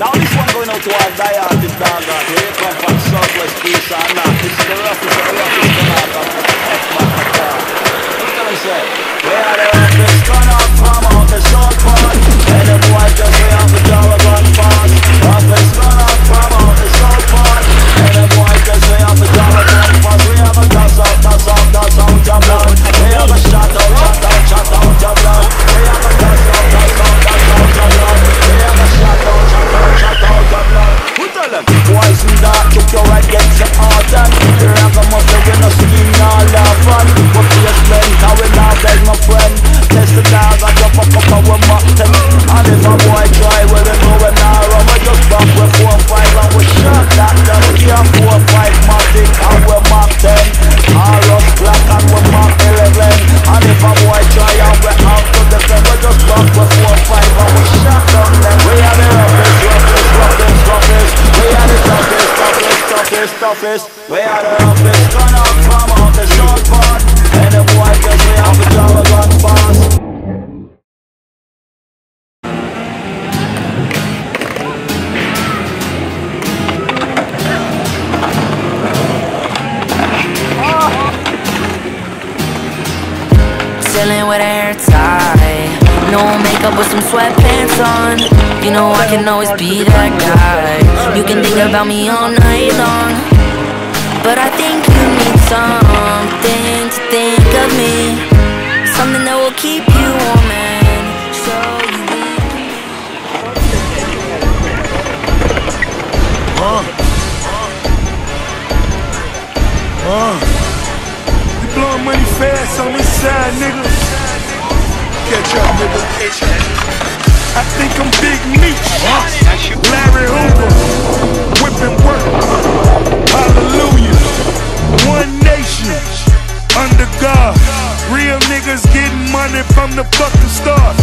Now this one going out to our die artist dog. Here comes from Southwest East toughest, toughest, We are the roughest, out from out the short part And the boy just we have to draw a gun fast with hair tie No makeup with some sweatpants on. You know I can always be that guy. You can think about me all night long. But I think you need something to think of me. Something that will keep you warm and show you You blowing money fast on this side, nigga. I think I'm Big Meech. Larry Hoover. Whipping work. Hallelujah. One nation. Under God. Real niggas getting money from the fucking start.